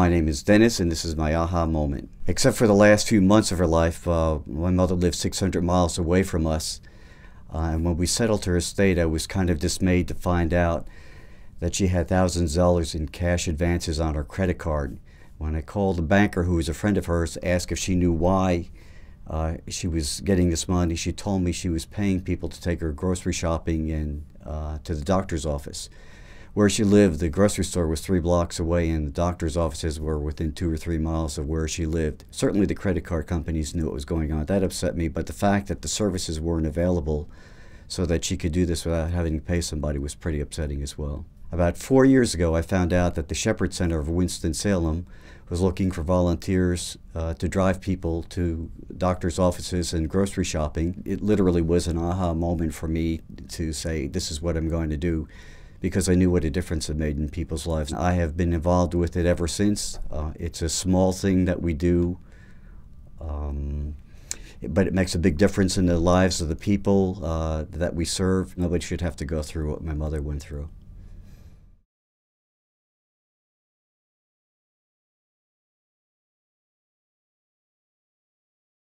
my name is Dennis, and this is my aha moment. Except for the last few months of her life, uh, my mother lived 600 miles away from us. Uh, and when we settled her estate, I was kind of dismayed to find out that she had thousands of dollars in cash advances on her credit card. When I called the banker, who was a friend of hers, to ask if she knew why uh, she was getting this money, she told me she was paying people to take her grocery shopping and uh, to the doctor's office. Where she lived, the grocery store was three blocks away, and the doctor's offices were within two or three miles of where she lived. Certainly, the credit card companies knew what was going on. That upset me, but the fact that the services weren't available so that she could do this without having to pay somebody was pretty upsetting as well. About four years ago, I found out that the Shepherd Center of Winston-Salem was looking for volunteers uh, to drive people to doctor's offices and grocery shopping. It literally was an aha moment for me to say, this is what I'm going to do because I knew what a difference it made in people's lives. I have been involved with it ever since. Uh, it's a small thing that we do, um, but it makes a big difference in the lives of the people uh, that we serve. Nobody should have to go through what my mother went through.